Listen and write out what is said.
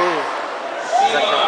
Foi.